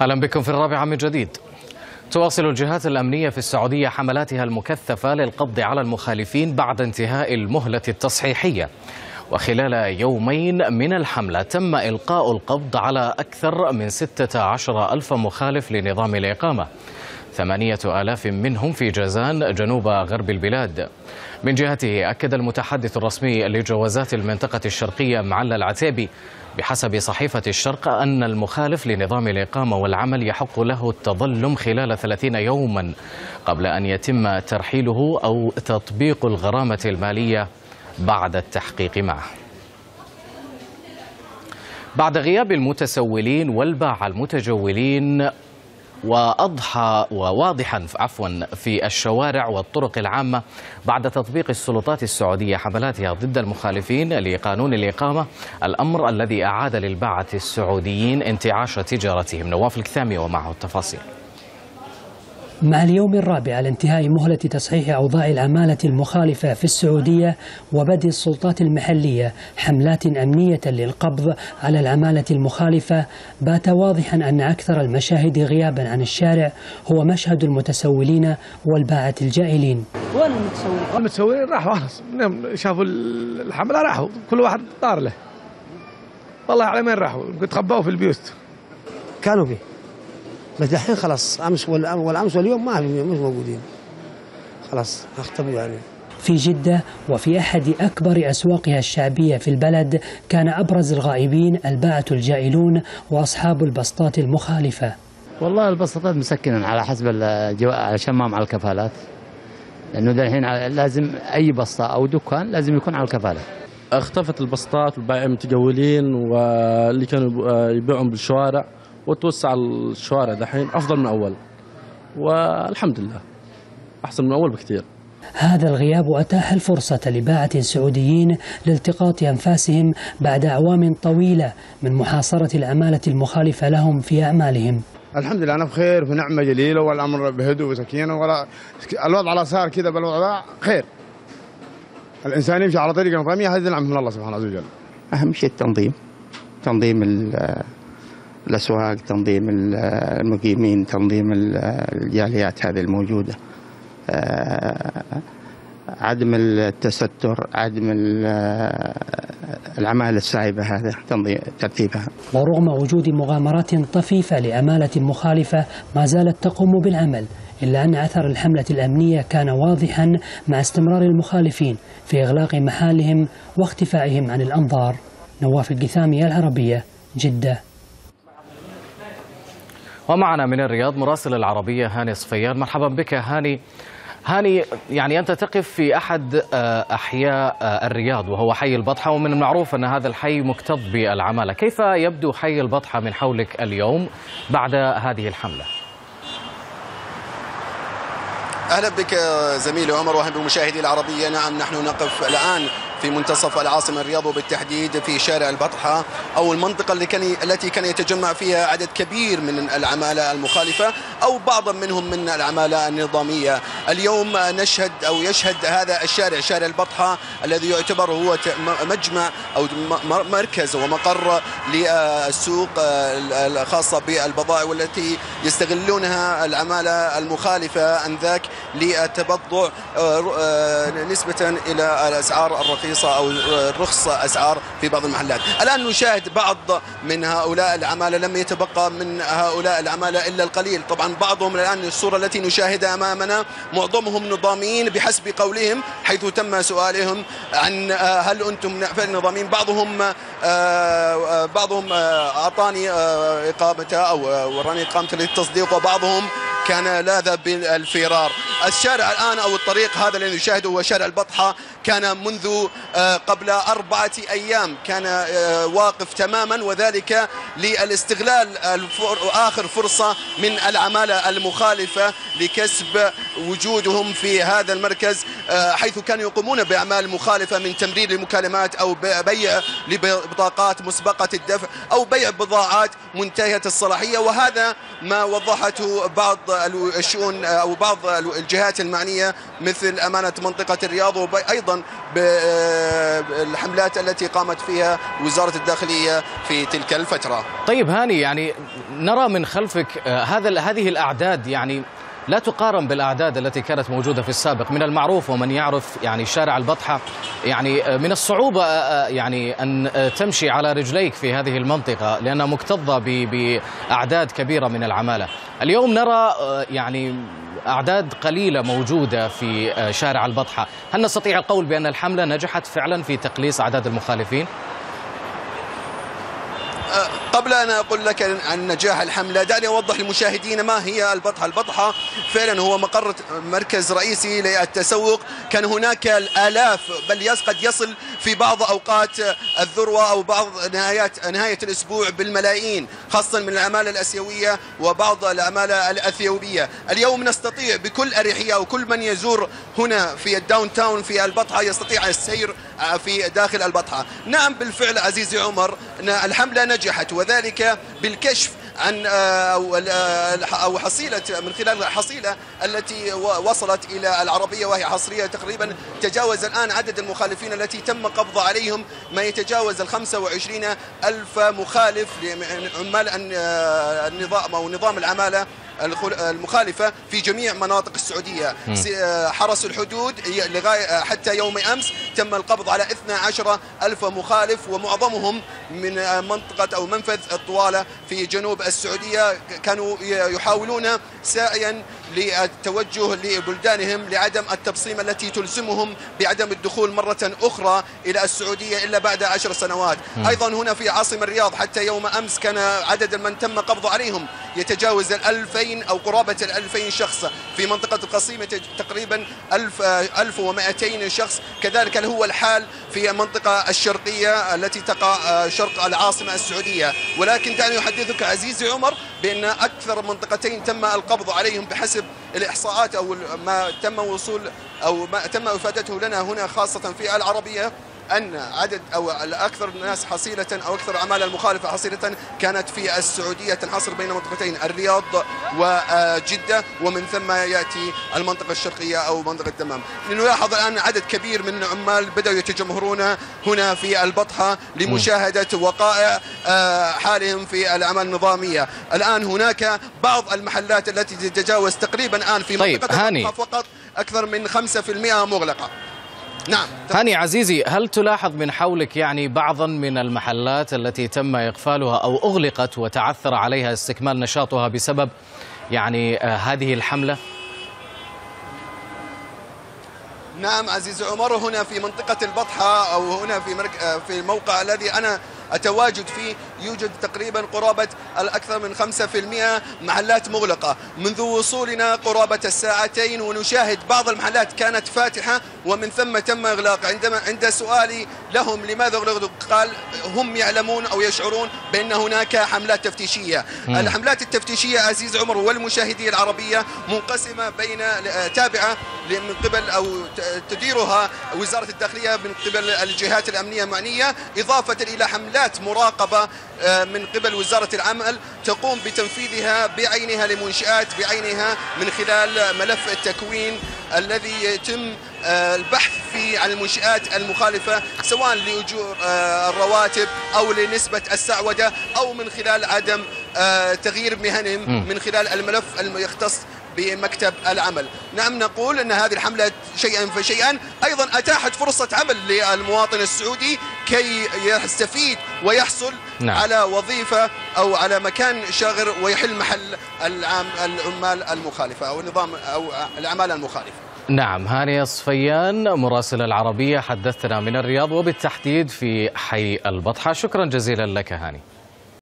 أهلا بكم في الرابعة من جديد. تواصل الجهات الأمنية في السعودية حملاتها المكثفة للقبض على المخالفين بعد انتهاء المهلة التصحيحية. وخلال يومين من الحملة تم إلقاء القبض على أكثر من 16 ألف مخالف لنظام الإقامة. ثمانية آلاف منهم في جازان جنوب غرب البلاد. من جهته أكد المتحدث الرسمي لجوازات المنطقة الشرقية معلى العتيبي بحسب صحيفة الشرق أن المخالف لنظام الإقامة والعمل يحق له التظلم خلال 30 يوما قبل أن يتم ترحيله أو تطبيق الغرامة المالية بعد التحقيق معه. بعد غياب المتسولين والباعة المتجولين وأضحى وواضحا عفوا في الشوارع والطرق العامة بعد تطبيق السلطات السعودية. حملاتها ضد المخالفين لقانون الإقامة الأمر الذي أعاد للباعة السعوديين انتعاش تجارتهم. نواف الكثامي ومعه التفاصيل. مع اليوم الرابع على انتهاء مهلة تصحيح أوضاع العمالة المخالفة في السعودية وبدء السلطات المحلية حملات أمنية للقبض على العمالة المخالفة. بات واضحا أن أكثر المشاهد غيابا عن الشارع هو مشهد المتسولين والباعة الجائلين. وين المتسولين؟ المتسولين راحوا خلاص. شافوا الحملة راحوا. كل واحد طار له. والله على وين راحوا؟ تخبوا في البيوت. كانوا فيه. بس دحين خلاص أمس والأمس واليوم ما مش موجودين. خلاص اختفوا يعني. في جدة وفي أحد أكبر أسواقها الشعبية في البلد كان أبرز الغائبين الباعة الجائلون وأصحاب البسطات المخالفة. والله البسطات مسكنا على حسب الجو... علشان ما مع الكفالات. لأنه الحين لازم أي بسطة أو دكان لازم يكون على الكفالة. اختفت البسطات والبائعين المتجولين واللي كانوا يبيعون بالشوارع. وتوسع الشوارع دحين أفضل من أول. والحمد لله. أحسن من أول بكثير هذا الغياب أتاح الفرصة لباعة سعوديين لالتقاط أنفاسهم بعد أعوام طويلة من محاصرة العمالة المخالفة لهم في أعمالهم. الحمد لله أنا بخير في نعمة جليلة والأمر بهدوء وسكينة ولا الوضع على صار كذا بالوضع خير. الإنسان يمشي على طريق نظامية هذه نعمة من الله سبحانه وتعالى أهم شيء التنظيم. تنظيم الأسواق تنظيم المقيمين تنظيم الجاليات هذه الموجودة. عدم التستر عدم العمالة السائبة هذا ترتيبها. ورغم وجود مغامرات طفيفة لعمالة مخالفة ما زالت تقوم بالعمل إلا أن أثر الحملة الأمنية كان واضحا مع استمرار المخالفين في إغلاق محالهم واختفائهم عن الأنظار. نواف القثامي العربية جدة. ومعنا من الرياض مراسل العربية هاني صفيان. مرحبا بك هاني. هاني يعني أنت تقف في أحد أحياء الرياض وهو حي البطحة ومن المعروف أن هذا الحي مكتظ بالعمالة كيف يبدو حي البطحة من حولك اليوم بعد هذه الحملة؟ أهلا بك زميلي عمر وأهلا بمشاهدي العربية. نعم نحن نقف الآن في منتصف العاصمة الرياض وبالتحديد في شارع البطحة أو المنطقة اللي كان التي كان يتجمع فيها عدد كبير من العمالة المخالفة أو بعضا منهم من العمالة النظامية. اليوم نشهد أو يشهد هذا الشارع شارع البطحة الذي يعتبر هو مجمع أو مركز ومقر للسوق الخاصة بالبضائع والتي يستغلونها العمالة المخالفة أنذاك للتبضع نسبة إلى الأسعار الرخيصة الرخيصة أو الرخص أسعار في بعض المحلات. الآن نشاهد بعض من هؤلاء العمالة لم يتبقى من هؤلاء العمالة إلا القليل. طبعا بعضهم الآن الصورة التي نشاهدها أمامنا معظمهم نظاميين بحسب قولهم حيث تم سؤالهم عن هل أنتم نظاميين. بعضهم بعضهم أعطاني إقامته أو وراني إقامته للتصديق وبعضهم كان لاذ بالفرار. الشارع الآن أو الطريق هذا الذي نشاهده هو شارع البطحة. كان منذ قبل أربعة أيام كان واقف تماما وذلك للاستغلال آخر فرصة من العمالة المخالفة لكسب وجودهم في هذا المركز حيث كانوا يقومون بأعمال مخالفة من تمرير المكالمات أو بيع لبطاقات مسبقة الدفع أو بيع بضاعات منتهية الصلاحية. وهذا ما وضحته بعض الشؤون أو بعض الجهات المعنية مثل أمانة منطقة الرياض وأيضا بالحملات التي قامت فيها وزارة الداخلية في تلك الفترة. طيب هاني يعني نرى من خلفك آه، هذا هذه الأعداد يعني لا تقارن بالأعداد التي كانت موجودة في السابق. من المعروف ومن يعرف يعني شارع البطحة يعني من الصعوبة آه، يعني آه، تمشي على رجليك في هذه المنطقة لأنها مكتظة ب- بأعداد كبيرة من العمالة. اليوم نرى يعني أعداد قليلة موجودة في شارع البطحة. هل نستطيع القول بأن الحملة نجحت فعلا في تقليص أعداد المخالفين؟ قبل أن أقول لك عن نجاح الحملة دعني أوضح للمشاهدين ما هي البطحة. البطحة فعلا هو مقر مركز رئيسي للتسوق. كان هناك الآلاف بل قد يصل في بعض أوقات الذروة أو بعض نهايات نهاية الأسبوع بالملايين خاصة من العمالة الأسيوية وبعض العمالة الأثيوبية. اليوم نستطيع بكل أريحية وكل من يزور هنا في ال downtown في البطحة يستطيع السير في داخل البطحة. نعم بالفعل عزيزي عمر الحملة نجحت وذلك بالكشف عن آه، أو آه، أو حصيلة من خلال الحصيلة التي وصلت إلى العربية وهي حصرية تقريبا تجاوز الآن عدد المخالفين التي تم قبض عليهم ما يتجاوز ال 25 ألف مخالف عمال آه، النظام أو نظام العمالة المخالفة في جميع مناطق السعودية. حرس الحدود لغاية حتى يوم أمس تم القبض على 12 ألف مخالف ومعظمهم من منطقة أو منفذ الطوالة في جنوب السعودية كانوا يحاولون سعيا للتوجه لبلدانهم لعدم التبصيم التي تلزمهم بعدم الدخول مرة أخرى إلى السعودية إلا بعد عشر سنوات. أيضا هنا في عاصمة الرياض حتى يوم أمس كان عدد من تم قبض عليهم. يتجاوز الألفين أو قرابة الألفين شخص. في منطقة القصيم يتج- تقريبا ألف ألف ومائتين شخص. كذلك هو الحال في المنطقة الشرقية التي تقع آه، شرق العاصمة السعودية. ولكن دعني أحدثك عزيزي عمر بأن أكثر منطقتين تم القبض عليهم بحسب الإحصاءات أو ما تم وصول أو ما تم إفادته لنا هنا خاصة في العربية. أن عدد أو أكثر الناس حصيلة أو أكثر العمالة المخالفة حصيلة كانت في السعودية تنحصر بين منطقتين الرياض وجدة ومن ثم يأتي المنطقة الشرقية أو منطقة دمام نلاحظ الآن عدد كبير من العمال بدأوا يتجمهرون هنا في البطحة لمشاهدة وقائع آه، حالهم في الأعمال النظامية. الآن هناك بعض المحلات التي تتجاوز تقريبا الآن في طيب، منطقة هاني. البطحة فقط أكثر من 5% مغلقة. نعم هاني عزيزي هل تلاحظ من حولك يعني بعضا من المحلات التي تم إقفالها أو أغلقت وتعثر عليها استكمال نشاطها بسبب يعني آه، هذه الحملة؟ نعم عزيزي عمر هنا في منطقة البطحة أو هنا في مرك... آه، في الموقع الذي أنا أتواجد فيه يوجد تقريبا قرابة الأكثر من 5% محلات مغلقة. منذ وصولنا قرابة الساعتين ونشاهد بعض المحلات كانت فاتحة ومن ثم تم إغلاق. عندما عند سؤالي لهم لماذا أغلقوا قال هم يعلمون أو يشعرون بأن هناك حملات تفتيشية. مم. الحملات التفتيشية عزيز عمر والمشاهدية العربية منقسمة بين تابعة من قبل أو تديرها وزارة الداخلية من قبل الجهات الأمنية المعنية. إضافة إلى حملات مراقبة من قبل وزارة العمل تقوم بتنفيذها بعينها لمنشآت بعينها من خلال ملف التكوين الذي يتم آه، البحث فيه عن المنشآت المخالفة سواء لأجور آه، الرواتب أو لنسبة السعودة أو من خلال عدم آه، تغيير مهنهم. من خلال الملف المختص بمكتب العمل نعم نقول أن هذه الحملة شيئا فشيئا أيضا أتاحت فرصة عمل للمواطن السعودي كي يستفيد ويحصل نعم. على وظيفة أو على مكان شاغر ويحل محل العام العمال المخالفة أو نظام أو العمالة المخالفة. نعم هاني صفيان مراسل العربية حدثنا من الرياض وبالتحديد في حي البطحة. شكرا جزيلا لك هاني.